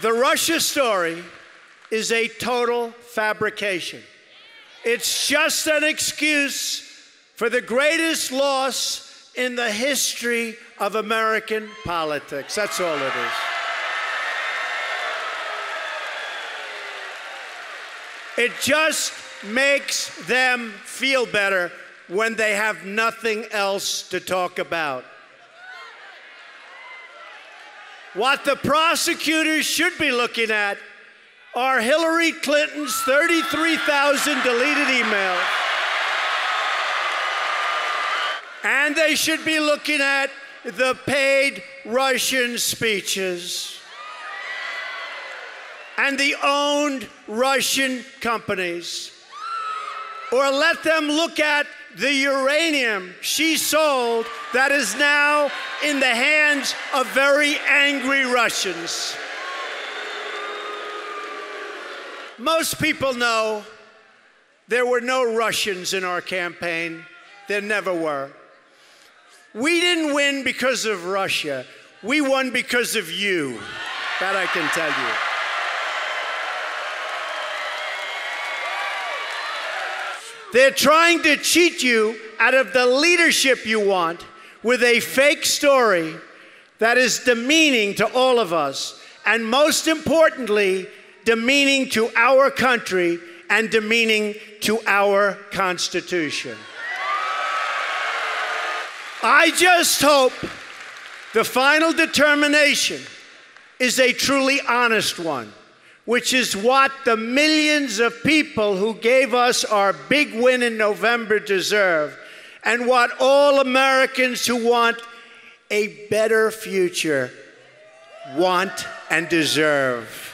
The Russia story is a total fabrication. It's just an excuse for the greatest loss in the history of American politics. That's all it is. It just makes them feel better when they have nothing else to talk about. What the prosecutors should be looking at are Hillary Clinton's 33,000 deleted emails. And they should be looking at the paid Russian speeches and the owned Russian companies. Or let them look at the uranium she sold that is now in the hands of very angry Russians. Most people know there were no Russians in our campaign. There never were. We didn't win because of Russia. We won because of you. That I can tell you. They're trying to cheat you out of the leadership you want with a fake story that is demeaning to all of us, and most importantly, demeaning to our country and demeaning to our Constitution. I just hope the final determination is a truly honest one which is what the millions of people who gave us our big win in November deserve, and what all Americans who want a better future want and deserve.